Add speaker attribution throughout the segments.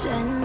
Speaker 1: 真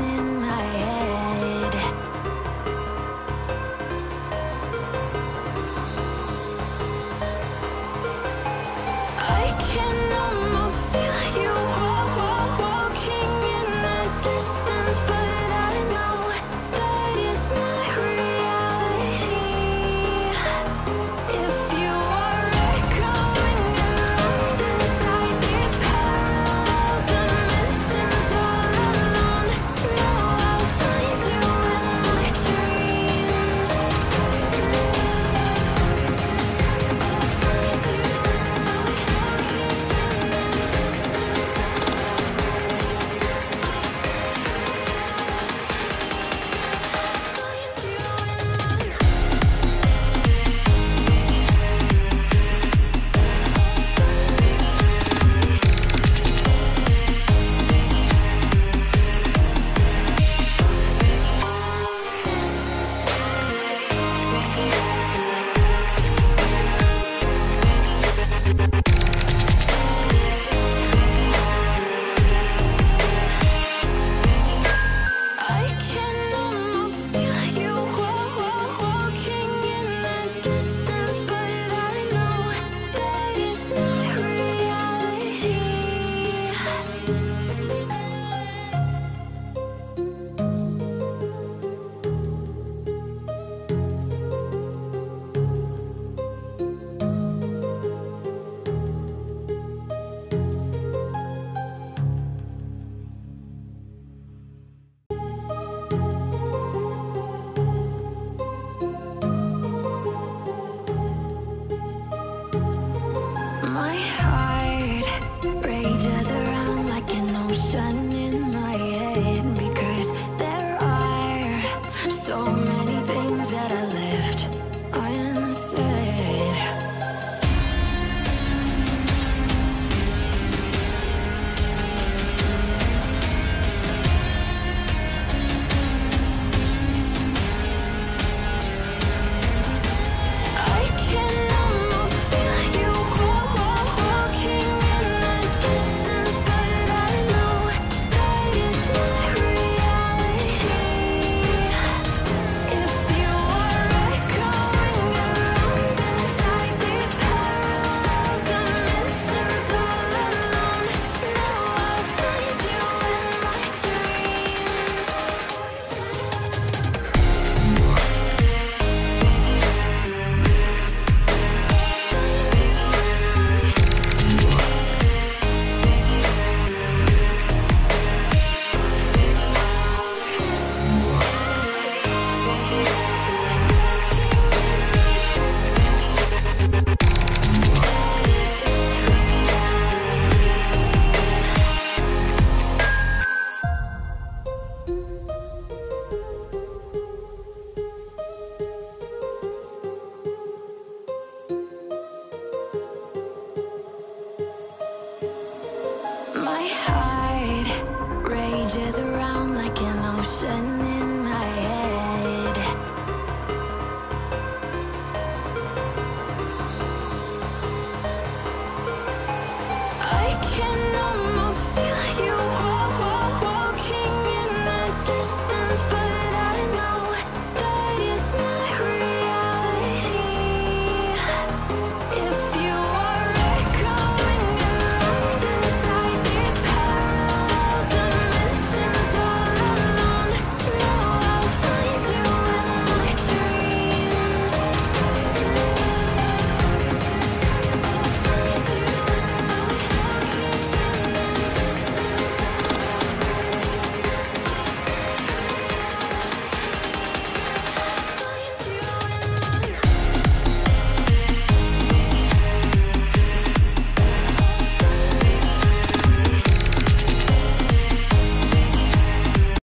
Speaker 1: 选